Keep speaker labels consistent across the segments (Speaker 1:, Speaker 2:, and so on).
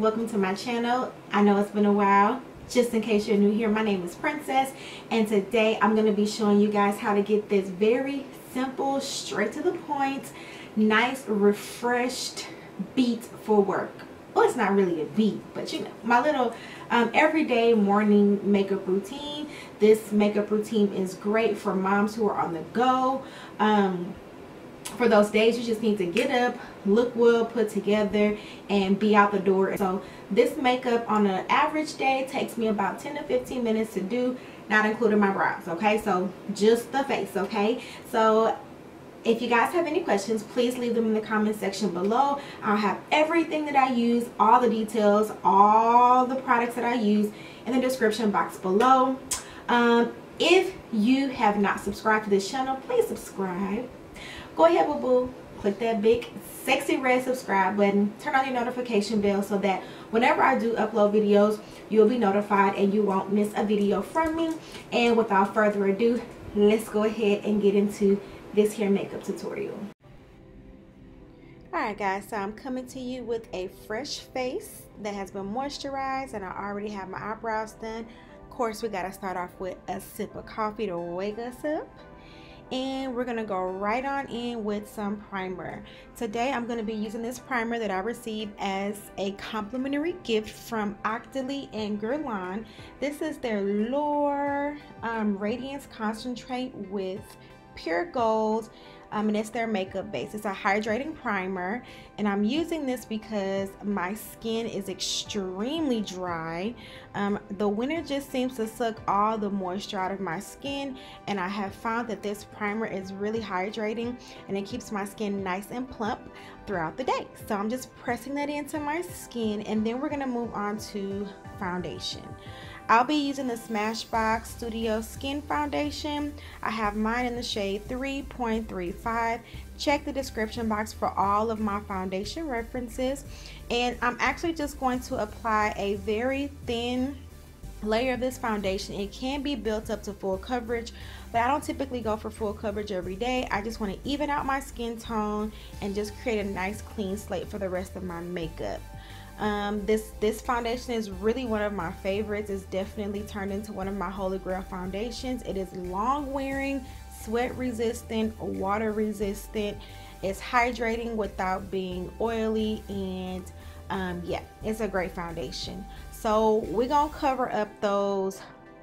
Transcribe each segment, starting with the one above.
Speaker 1: welcome to my channel. I know it's been a while. Just in case you're new here, my name is Princess and today I'm going to be showing you guys how to get this very simple, straight to the point, nice, refreshed beat for work. Well, it's not really a beat, but you know, my little um, everyday morning makeup routine. This makeup routine is great for moms who are on the go. Um, for those days you just need to get up look well put together and be out the door. So this makeup on an average day takes me about 10 to 15 minutes to do not including my brows okay? So just the face okay? So if you guys have any questions please leave them in the comment section below. I'll have everything that i use all the details all the products that i use in the description box below. Um, if you have not subscribed to this channel please subscribe go ahead boo boo click that big sexy red subscribe button. Turn on your notification bell so that whenever I do upload videos you'll be notified and you won't miss a video from me. And without further ado let's go ahead and get into this hair makeup tutorial. Alright guys, so I'm coming to you with a fresh face that has been moisturized and I already have my eyebrows done. Of course, we got to start off with a sip of coffee to wake us up and we're gonna go right on in with some primer. Today I'm gonna be using this primer that I received as a complimentary gift from Octoly and Guerlain. This is their L'Or um, Radiance Concentrate with pure gold um, and it's their makeup base. It's a hydrating primer and I'm using this because my skin is extremely dry. Um, the winter just seems to suck all the moisture out of my skin and I have found that this primer is really hydrating and it keeps my skin nice and plump throughout the day. So I'm just pressing that into my skin and then we're going to move on to foundation. I'll be using the Smashbox Studio Skin Foundation. I have mine in the shade 3.35. Check the description box for all of my foundation references. And I'm actually just going to apply a very thin layer of this foundation. It can be built up to full coverage, but I don't typically go for full coverage every day. I just want to even out my skin tone and just create a nice clean slate for the rest of my makeup. Um, this this foundation is really one of my favorites. It's definitely turned into one of my holy grail foundations. It is long wearing, sweat resistant, water resistant. It's hydrating without being oily and um, yeah, it's a great foundation. So we're gonna cover up those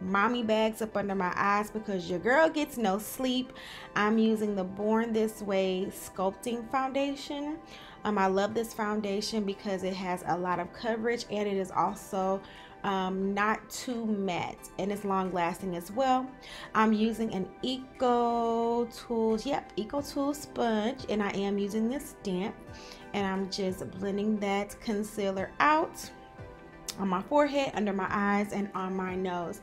Speaker 1: mommy bags up under my eyes because your girl gets no sleep. I'm using the Born This Way Sculpting Foundation. Um, I love this foundation because it has a lot of coverage and it is also um, not too matte and it's long lasting as well. I'm using an Eco Tools, yep, Eco Tools sponge and I am using this stamp and I'm just blending that concealer out on my forehead, under my eyes, and on my nose.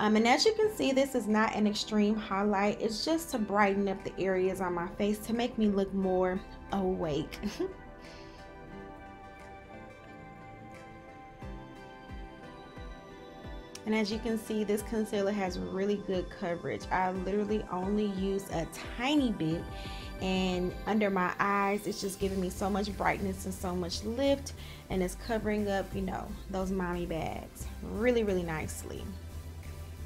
Speaker 1: Um, and as you can see, this is not an extreme highlight. It's just to brighten up the areas on my face to make me look more awake. and as you can see this concealer has really good coverage. I literally only use a tiny bit and under my eyes it's just giving me so much brightness and so much lift and it's covering up you know those mommy bags really really nicely.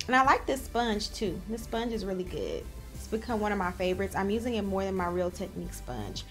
Speaker 1: And I like this sponge too. This sponge is really good it's become one of my favorites. I'm using it more than my Real Technique sponge.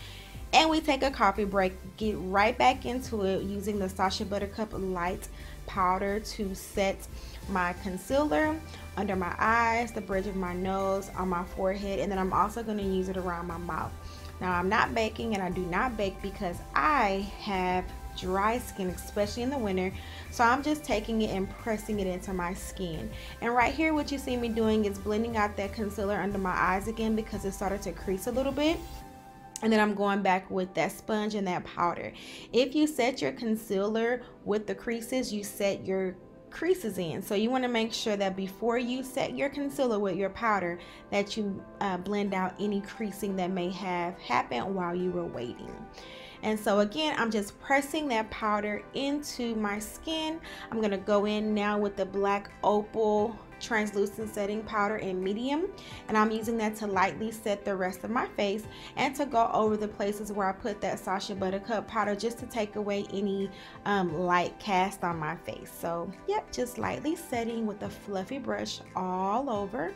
Speaker 1: And we take a coffee break get right back into it using the Sacha Buttercup light powder to set my concealer under my eyes the bridge of my nose on my forehead and then I'm also going to use it around my mouth. Now I'm not baking and I do not bake because I have dry skin especially in the winter so I'm just taking it and pressing it into my skin and right here what you see me doing is blending out that concealer under my eyes again because it started to crease a little bit and then I'm going back with that sponge and that powder. If you set your concealer with the creases, you set your creases in. So you want to make sure that before you set your concealer with your powder that you uh, blend out any creasing that may have happened while you were waiting. And so again, I'm just pressing that powder into my skin. I'm gonna go in now with the black opal translucent setting powder in medium. And I'm using that to lightly set the rest of my face and to go over the places where I put that Sacha Buttercup powder just to take away any um, light cast on my face. So yep just lightly setting with a fluffy brush all over.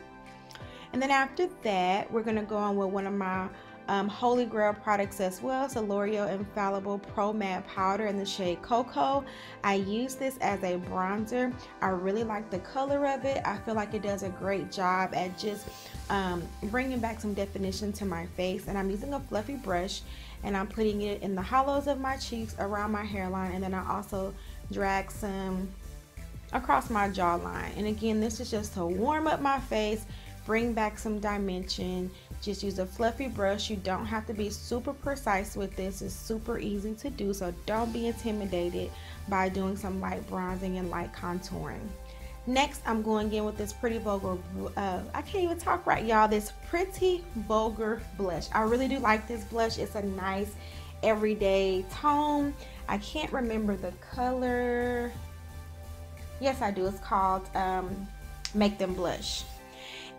Speaker 1: And then after that we're gonna go on with one of my um, Holy Grail products as well. A L'Oreal Infallible Pro Matte Powder in the shade Cocoa. I use this as a bronzer. I really like the color of it. I feel like it does a great job at just um, bringing back some definition to my face. And I'm using a fluffy brush and I'm putting it in the hollows of my cheeks around my hairline. And then I also drag some across my jawline. And again, this is just to warm up my face, bring back some dimension, just use a fluffy brush. You don't have to be super precise with this. It's super easy to do, so don't be intimidated by doing some light bronzing and light contouring. Next, I'm going in with this Pretty Vulgar, uh, I can't even talk right, y'all, this Pretty Vulgar blush. I really do like this blush. It's a nice everyday tone. I can't remember the color. Yes, I do. It's called um, Make Them Blush.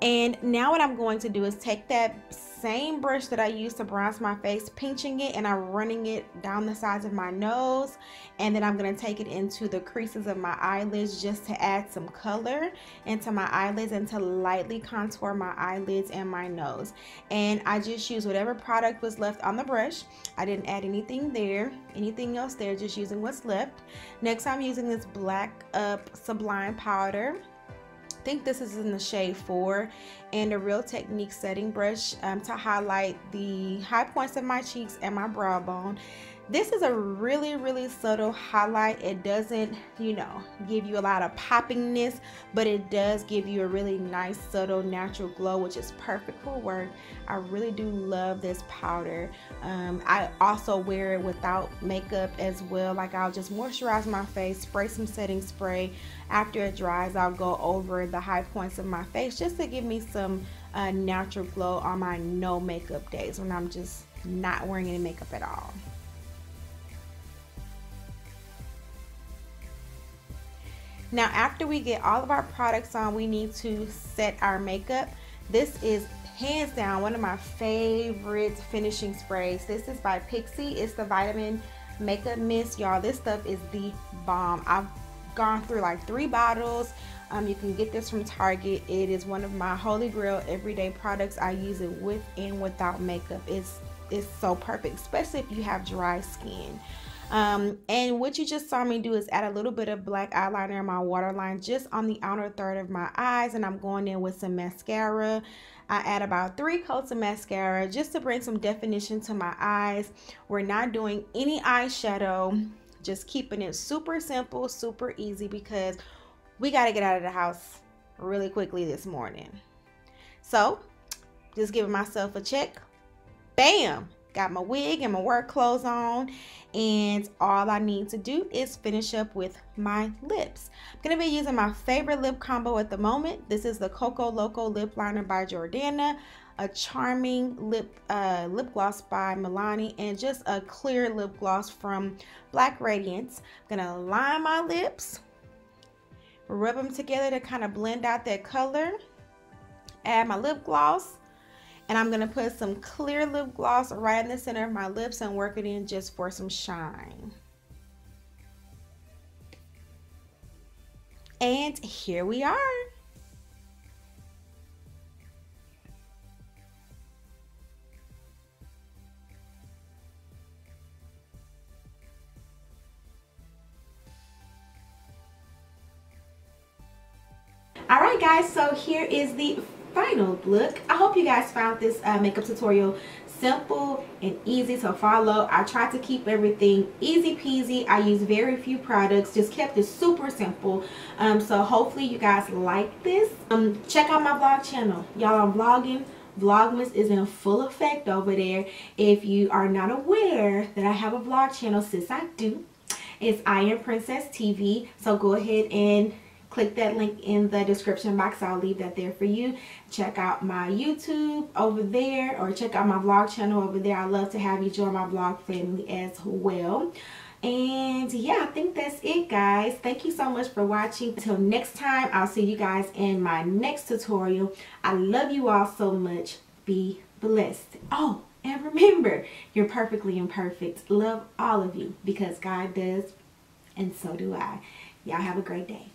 Speaker 1: And now what I'm going to do is take that same brush that I used to bronze my face, pinching it and I'm running it down the sides of my nose. And then I'm going to take it into the creases of my eyelids just to add some color into my eyelids and to lightly contour my eyelids and my nose. And I just used whatever product was left on the brush. I didn't add anything there, anything else there, just using what's left. Next, I'm using this Black Up Sublime Powder think this is in the shade 4 and a Real Technique setting brush um, to highlight the high points of my cheeks and my brow bone this is a really, really subtle highlight. It doesn't, you know, give you a lot of poppingness, but it does give you a really nice, subtle, natural glow, which is perfect for work. I really do love this powder. Um, I also wear it without makeup as well. Like I'll just moisturize my face, spray some setting spray. After it dries, I'll go over the high points of my face just to give me some uh, natural glow on my no makeup days when I'm just not wearing any makeup at all. Now after we get all of our products on, we need to set our makeup. This is hands down one of my favorite finishing sprays. This is by Pixi. It's the Vitamin Makeup Mist. Y'all, this stuff is the bomb. I've gone through like three bottles. Um, you can get this from Target. It is one of my holy grail everyday products. I use it with and without makeup. It's, it's so perfect, especially if you have dry skin. Um, and what you just saw me do is add a little bit of black eyeliner in my waterline just on the outer third of my eyes. And I'm going in with some mascara. I add about three coats of mascara just to bring some definition to my eyes. We're not doing any eyeshadow, just keeping it super simple, super easy because we got to get out of the house really quickly this morning. So just giving myself a check. Bam! Got my wig and my work clothes on and all I need to do is finish up with my lips. I'm going to be using my favorite lip combo at the moment. This is the Coco Loco Lip Liner by Jordana, a charming lip uh, lip gloss by Milani, and just a clear lip gloss from Black Radiance. I'm going to line my lips, rub them together to kind of blend out that color, add my lip gloss, and I'm going to put some clear lip gloss right in the center of my lips and work it in just for some shine. And here we are. All right, guys, so here is the final look. I hope you guys found this uh, makeup tutorial simple and easy to follow. I tried to keep everything easy peasy. I use very few products, just kept it super simple. Um, so hopefully you guys like this. Um, check out my vlog channel. Y'all I'm vlogging. Vlogmas is in full effect over there. If you are not aware that I have a vlog channel, since I do, it's iAmPrincess TV. So go ahead and click that link in the description box. I'll leave that there for you. Check out my YouTube over there or check out my vlog channel over there. I love to have you join my vlog family as well. And yeah, I think that's it guys. Thank you so much for watching. Until next time, I'll see you guys in my next tutorial. I love you all so much. Be blessed. Oh, and remember, you're perfectly imperfect. Love all of you because God does and so do I. Y'all have a great day.